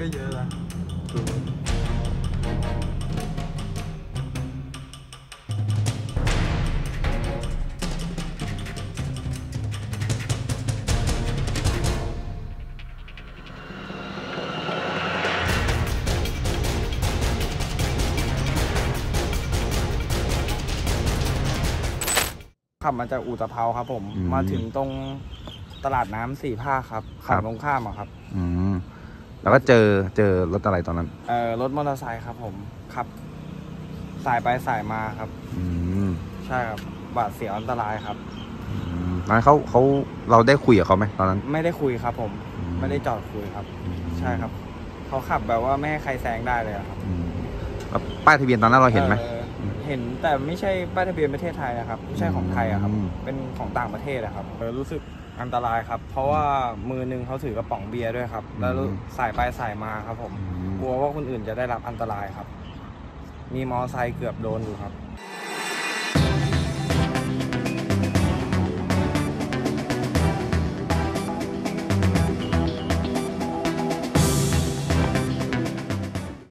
ก็เยอะนะขับมาจากอู่ตะเภาครับผม อืมมาถึงตรงตลาดน้ำสี่ภาคครับครัฝั่บงตรงข้ามอะครับ อืม แล้วก็เจอเจอรถอะไรตอนนั้น เอ่อรถมอเตอร์ไซค์ครับผมขับ สายไปสายมาครับ อืมใช่ครับบาดเสียวอันตรายครับ อืมนั้นเขาเขาเราได้คุยกับเขาไหมตอนนั้นไม่ได้คุยครับ ผมอืมไม่ได้จอดคุยครับอืมใช่ครับเขาขับแบบว่าไม่ให้ใครแซงได้เลยอะครับอืมแล้วป้ายทะเบียนตอนนั้นเราเห็นไหม อ่อเห็นแต่ไม่ใช่ป้ายทะเบียนประเทศไทยนะครับไม่ใช่ของไทยอะครับ อืม เป็นของต่างประเทศอะครับ เออรู้สึก อันตรายครับ เพราะว่ามือหนึงเขาถือกระป๋องเบียร์ด้วยครับ แล้วสายไปสายมาครับผมอืมกลัวว่าคนอื่นจะได้รับอันตรายครับ มีมอไซค์เกือบโดนอยู่ครับ